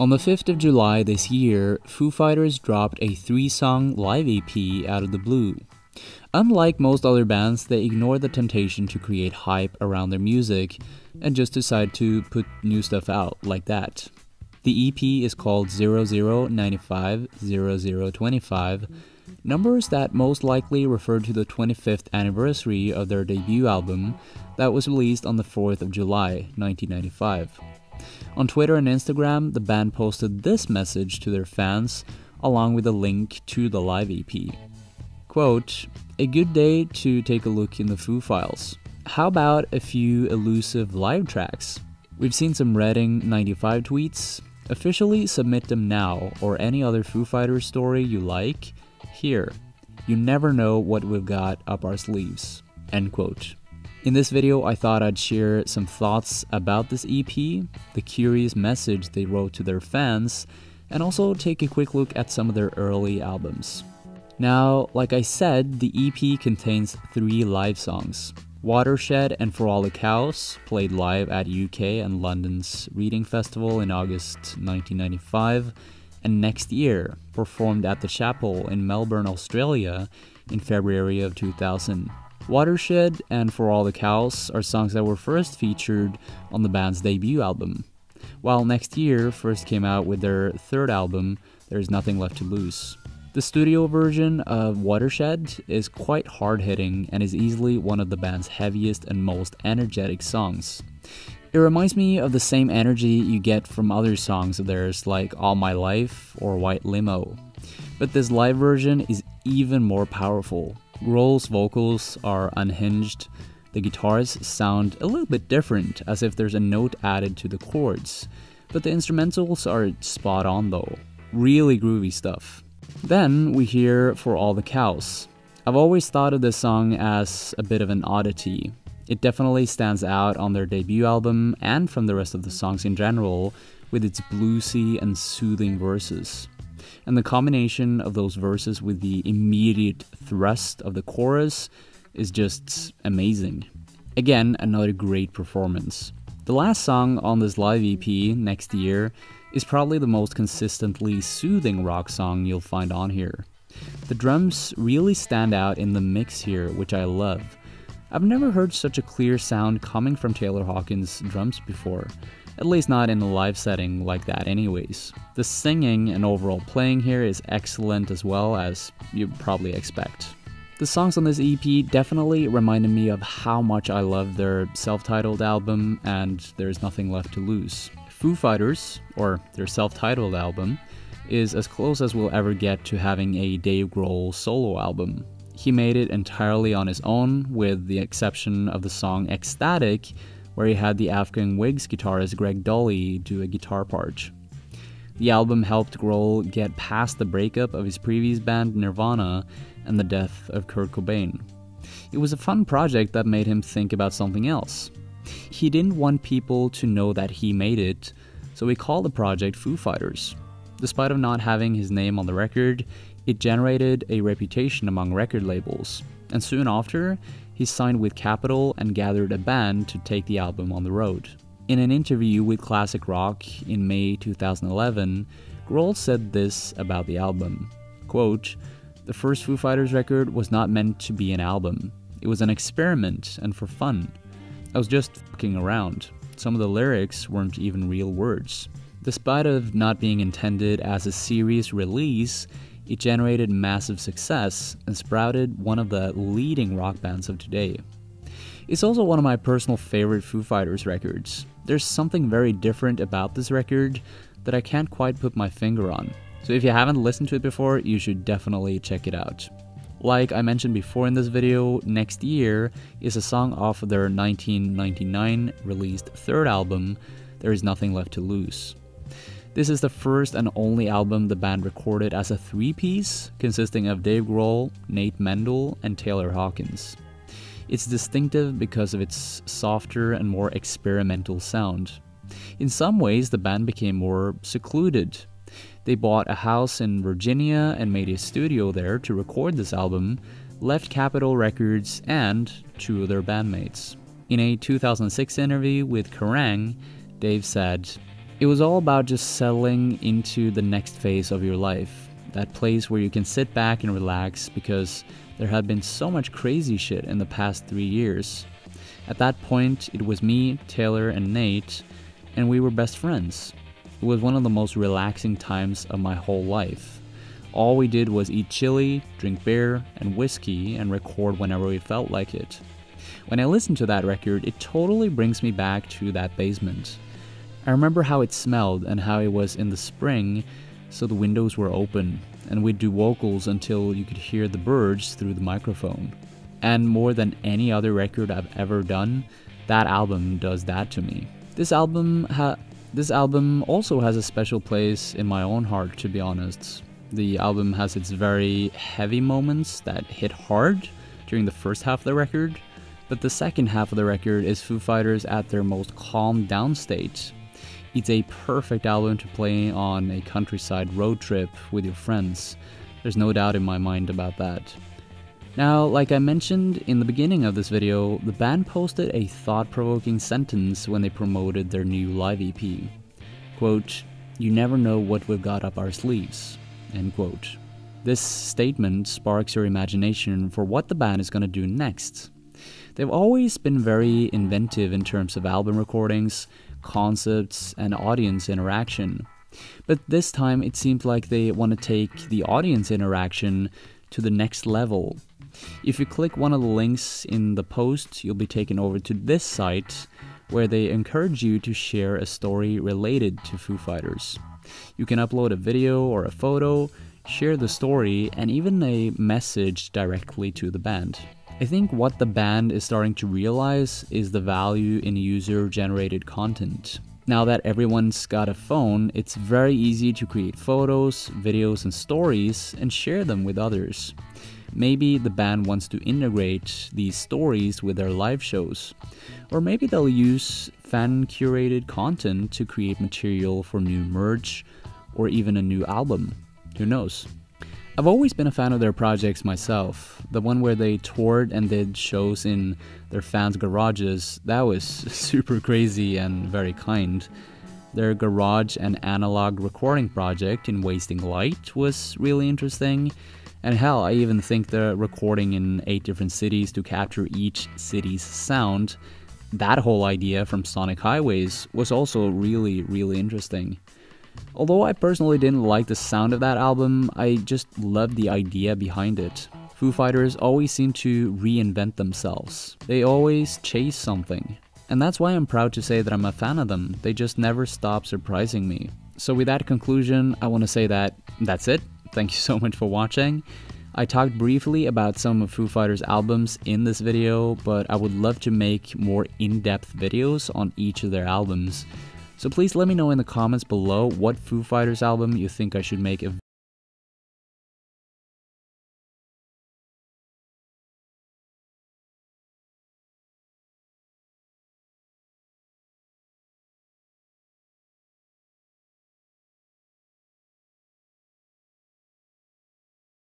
On the 5th of July this year, Foo Fighters dropped a three song live EP out of the blue. Unlike most other bands, they ignored the temptation to create hype around their music and just decide to put new stuff out like that. The EP is called 0095 0025, numbers that most likely refer to the 25th anniversary of their debut album that was released on the 4th of July 1995. On Twitter and Instagram, the band posted this message to their fans along with a link to the live EP. Quote, a good day to take a look in the Foo files. How about a few elusive live tracks? We've seen some Reading 95 tweets. Officially submit them now or any other Foo Fighters story you like. Here. You never know what we've got up our sleeves. End quote. In this video, I thought I'd share some thoughts about this EP, the curious message they wrote to their fans, and also take a quick look at some of their early albums. Now, like I said, the EP contains three live songs. Watershed and For All the Cows, played live at UK and London's Reading Festival in August 1995, and Next Year, performed at the Chapel in Melbourne, Australia in February of 2000. Watershed and For All the Cows are songs that were first featured on the band's debut album, while Next Year first came out with their third album, There's Nothing Left to Lose. The studio version of Watershed is quite hard hitting and is easily one of the band's heaviest and most energetic songs. It reminds me of the same energy you get from other songs of theirs like All My Life or White Limo. But this live version is even more powerful. Grohl's vocals are unhinged. The guitars sound a little bit different, as if there's a note added to the chords. But the instrumentals are spot on though. Really groovy stuff. Then we hear For All the Cows. I've always thought of this song as a bit of an oddity. It definitely stands out on their debut album and from the rest of the songs in general with its bluesy and soothing verses. And the combination of those verses with the immediate thrust of the chorus is just amazing. Again, another great performance. The last song on this live EP, Next Year, is probably the most consistently soothing rock song you'll find on here. The drums really stand out in the mix here, which I love. I've never heard such a clear sound coming from Taylor Hawkins' drums before, at least not in a live setting like that, anyways. The singing and overall playing here is excellent as well as you'd probably expect. The songs on this EP definitely reminded me of how much I love their self titled album and There's Nothing Left to Lose. Foo Fighters, or their self titled album, is as close as we'll ever get to having a Dave Grohl solo album. He made it entirely on his own, with the exception of the song Ecstatic, where he had the Afghan Whigs guitarist Greg Dulli do a guitar part. The album helped Grohl get past the breakup of his previous band Nirvana and the death of Kurt Cobain. It was a fun project that made him think about something else. He didn't want people to know that he made it, so he called the project Foo Fighters. Despite of not having his name on the record, it generated a reputation among record labels, and soon after, he signed with Capitol and gathered a band to take the album on the road. In an interview with Classic Rock in May 2011, Grohl said this about the album. Quote, the first Foo Fighters record was not meant to be an album. It was an experiment and for fun. I was just fucking around. Some of the lyrics weren't even real words. Despite of not being intended as a serious release, it generated massive success and sprouted one of the leading rock bands of today. It's also one of my personal favorite Foo Fighters records. There's something very different about this record that I can't quite put my finger on. So if you haven't listened to it before, you should definitely check it out. Like I mentioned before in this video, Next Year is a song off of their 1999 released third album, There Is Nothing Left to Lose. This is the first and only album the band recorded as a three piece, consisting of Dave Grohl, Nate Mendel, and Taylor Hawkins. It's distinctive because of its softer and more experimental sound. In some ways, the band became more secluded, they bought a house in Virginia and made a studio there to record this album, left Capitol Records and two of their bandmates. In a 2006 interview with Kerrang, Dave said, It was all about just settling into the next phase of your life, that place where you can sit back and relax because there had been so much crazy shit in the past three years. At that point, it was me, Taylor, and Nate, and we were best friends. It was one of the most relaxing times of my whole life. All we did was eat chili, drink beer and whiskey, and record whenever we felt like it. When I listen to that record, it totally brings me back to that basement. I remember how it smelled and how it was in the spring, so the windows were open, and we'd do vocals until you could hear the birds through the microphone. And more than any other record I've ever done, that album does that to me. This album ha- this album also has a special place in my own heart to be honest. The album has its very heavy moments that hit hard during the first half of the record, but the second half of the record is Foo Fighters at their most calmed down state. It's a perfect album to play on a countryside road trip with your friends. There's no doubt in my mind about that. Now, like I mentioned in the beginning of this video, the band posted a thought-provoking sentence when they promoted their new live EP. Quote, you never know what we've got up our sleeves. End quote. This statement sparks your imagination for what the band is going to do next. They've always been very inventive in terms of album recordings, concepts, and audience interaction. But this time it seems like they want to take the audience interaction to the next level. If you click one of the links in the post, you'll be taken over to this site where they encourage you to share a story related to Foo Fighters. You can upload a video or a photo, share the story, and even a message directly to the band. I think what the band is starting to realize is the value in user generated content. Now that everyone's got a phone, it's very easy to create photos, videos, and stories and share them with others. Maybe the band wants to integrate these stories with their live shows. Or maybe they'll use fan curated content to create material for new merch or even a new album. Who knows? I've always been a fan of their projects myself. The one where they toured and did shows in their fans' garages, that was super crazy and very kind. Their garage and analog recording project in Wasting Light was really interesting. And hell, I even think the recording in eight different cities to capture each city's sound, that whole idea from Sonic Highways was also really, really interesting. Although I personally didn't like the sound of that album, I just loved the idea behind it. Foo Fighters always seem to reinvent themselves. They always chase something. And that's why I'm proud to say that I'm a fan of them. They just never stop surprising me. So with that conclusion, I want to say that that's it. Thank you so much for watching. I talked briefly about some of Foo Fighters albums in this video, but I would love to make more in-depth videos on each of their albums. So please let me know in the comments below what Foo Fighters album you think I should make